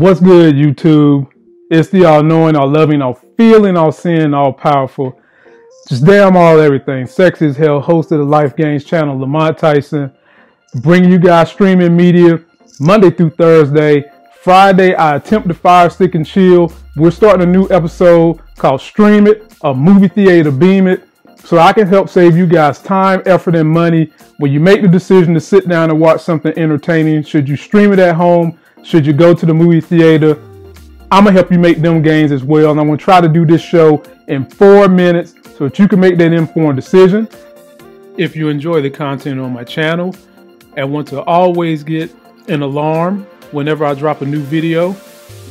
What's good, YouTube? It's the all knowing, all loving, all feeling, all seeing, all powerful. Just damn all everything. Sexy as hell, host of the Life Gains channel, Lamont Tyson. Bringing you guys streaming media Monday through Thursday. Friday, I attempt to fire stick and chill. We're starting a new episode called Stream It, a movie theater beam it. So I can help save you guys time, effort, and money when you make the decision to sit down and watch something entertaining. Should you stream it at home? Should you go to the movie theater? I'm gonna help you make them gains as well. And I'm gonna try to do this show in four minutes so that you can make that informed decision. If you enjoy the content on my channel and want to always get an alarm whenever I drop a new video,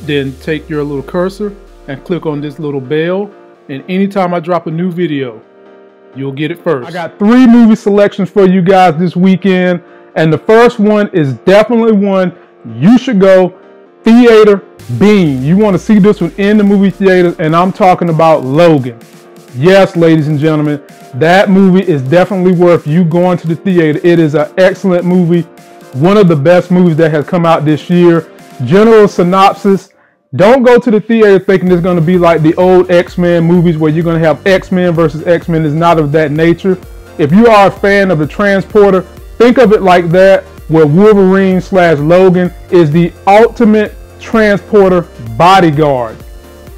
then take your little cursor and click on this little bell. And anytime I drop a new video, you'll get it first. I got three movie selections for you guys this weekend. And the first one is definitely one you should go theater beam. You want to see this one in the movie theaters, and I'm talking about Logan. Yes, ladies and gentlemen, that movie is definitely worth you going to the theater. It is an excellent movie, one of the best movies that has come out this year. General synopsis don't go to the theater thinking it's going to be like the old X-Men movies where you're going to have X-Men versus X-Men. It's not of that nature. If you are a fan of the Transporter, think of it like that where Wolverine slash Logan is the ultimate transporter bodyguard.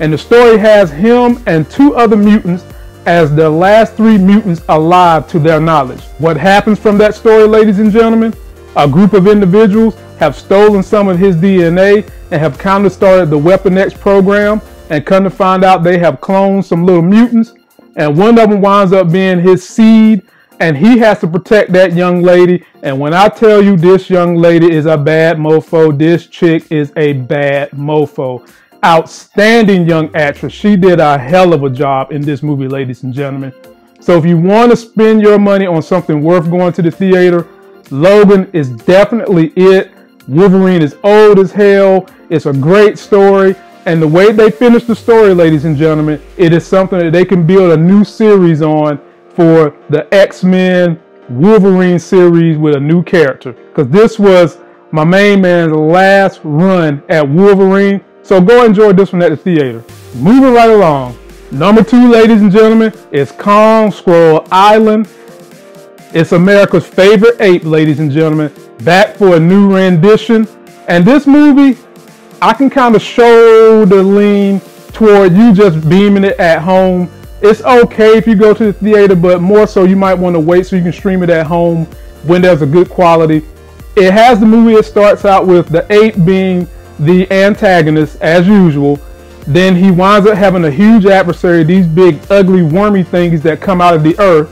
And the story has him and two other mutants as the last three mutants alive to their knowledge. What happens from that story, ladies and gentlemen? A group of individuals have stolen some of his DNA and have kind of started the Weapon X program and come to find out they have cloned some little mutants and one of them winds up being his seed and he has to protect that young lady. And when I tell you this young lady is a bad mofo, this chick is a bad mofo. Outstanding young actress. She did a hell of a job in this movie, ladies and gentlemen. So if you want to spend your money on something worth going to the theater, Logan is definitely it. Wolverine is old as hell. It's a great story. And the way they finish the story, ladies and gentlemen, it is something that they can build a new series on for the X-Men Wolverine series with a new character. Because this was my main man's last run at Wolverine. So go enjoy this one at the theater. Moving right along. Number two, ladies and gentlemen, is Kong Skull Island. It's America's favorite ape, ladies and gentlemen, back for a new rendition. And this movie, I can kind of show the lean toward you just beaming it at home it's okay if you go to the theater, but more so you might want to wait so you can stream it at home when there's a good quality. It has the movie, it starts out with the ape being the antagonist as usual. Then he winds up having a huge adversary, these big, ugly, wormy things that come out of the earth.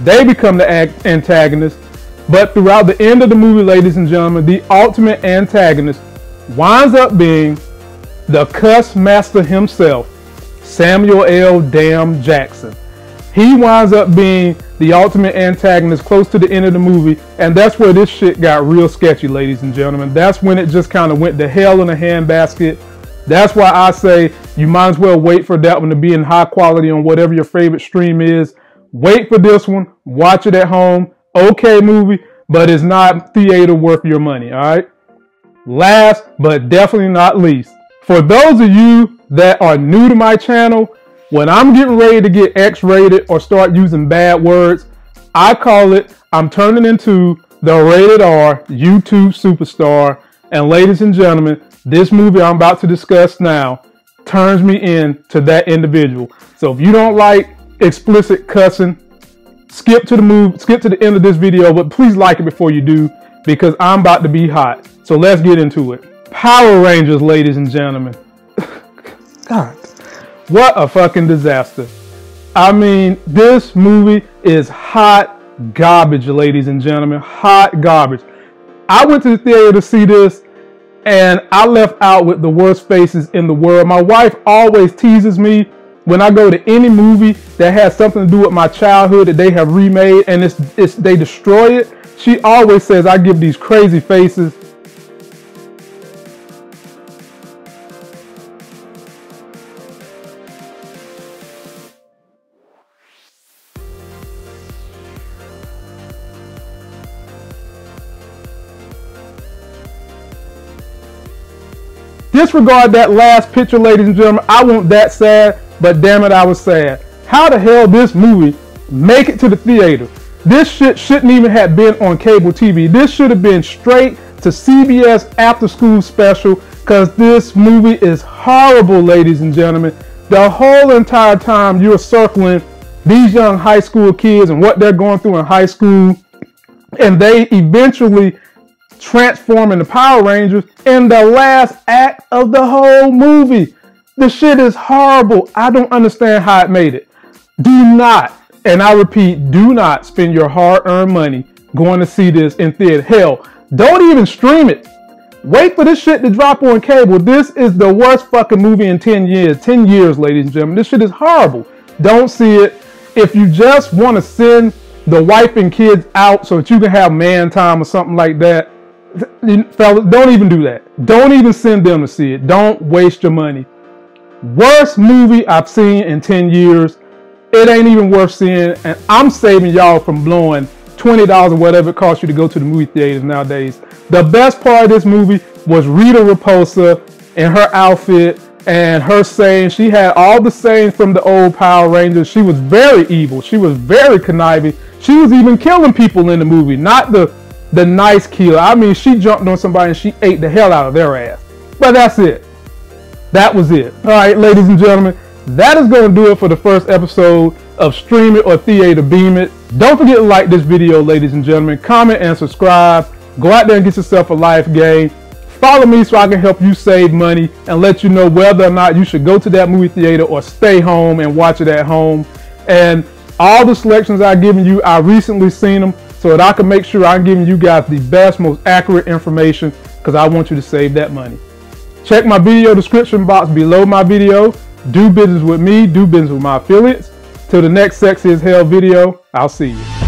They become the antagonist. But throughout the end of the movie, ladies and gentlemen, the ultimate antagonist winds up being the cuss master himself, Samuel L. Damn Jackson. He winds up being the ultimate antagonist close to the end of the movie, and that's where this shit got real sketchy, ladies and gentlemen. That's when it just kind of went to hell in a handbasket. That's why I say you might as well wait for that one to be in high quality on whatever your favorite stream is. Wait for this one, watch it at home. Okay movie, but it's not theater worth your money, all right? Last but definitely not least, for those of you that are new to my channel, when I'm getting ready to get X-rated or start using bad words, I call it, I'm turning into the rated R YouTube superstar. And ladies and gentlemen, this movie I'm about to discuss now turns me into that individual. So if you don't like explicit cussing, skip to the move, skip to the end of this video, but please like it before you do because I'm about to be hot. So let's get into it. Power Rangers, ladies and gentlemen. God, what a fucking disaster. I mean, this movie is hot garbage, ladies and gentlemen. Hot garbage. I went to the theater to see this and I left out with the worst faces in the world. My wife always teases me when I go to any movie that has something to do with my childhood that they have remade and it's, it's they destroy it. She always says I give these crazy faces Disregard that last picture, ladies and gentlemen. I want that sad, but damn it, I was sad. How the hell this movie make it to the theater? This shit shouldn't even have been on cable TV. This should have been straight to CBS after school special because this movie is horrible, ladies and gentlemen. The whole entire time you're circling these young high school kids and what they're going through in high school, and they eventually transform the Power Rangers in the last act of the whole movie. The shit is horrible. I don't understand how it made it. Do not, and I repeat, do not spend your hard earned money going to see this in theater. Hell, don't even stream it. Wait for this shit to drop on cable. This is the worst fucking movie in 10 years. 10 years, ladies and gentlemen. This shit is horrible. Don't see it. If you just want to send the wife and kids out so that you can have man time or something like that, fellas, don't even do that. Don't even send them to see it. Don't waste your money. Worst movie I've seen in 10 years. It ain't even worth seeing. And I'm saving y'all from blowing $20 or whatever it costs you to go to the movie theaters nowadays. The best part of this movie was Rita Repulsa and her outfit and her saying she had all the sayings from the old Power Rangers. She was very evil. She was very conniving. She was even killing people in the movie, not the the nice killer. I mean, she jumped on somebody and she ate the hell out of their ass. But that's it. That was it. All right, ladies and gentlemen, that is going to do it for the first episode of Stream It or Theater Beam It. Don't forget to like this video, ladies and gentlemen. Comment and subscribe. Go out there and get yourself a life gain. Follow me so I can help you save money and let you know whether or not you should go to that movie theater or stay home and watch it at home. And all the selections I've given you, I recently seen them so that I can make sure I'm giving you guys the best, most accurate information because I want you to save that money. Check my video description box below my video. Do business with me, do business with my affiliates. Till the next Sexy as Hell video, I'll see you.